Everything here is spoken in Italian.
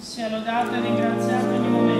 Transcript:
sia lodato e ringraziato ogni momento.